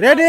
Ready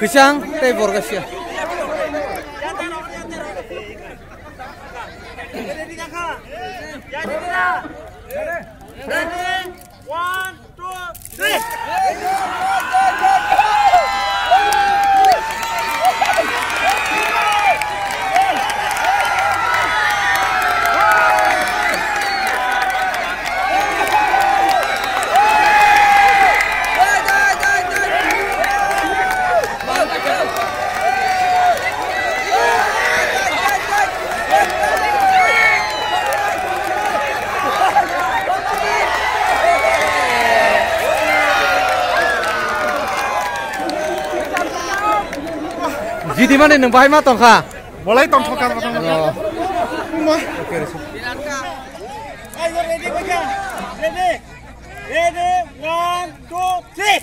diyang mo. Ngati so. Biyang pun malik na la. Kusang tay borga siya. One, Jadi mana yang baik matang kah? Mulai tong tongkan matang. Mulai. Okay. Ayo ready kerja. Ready. Ready. One, two, three.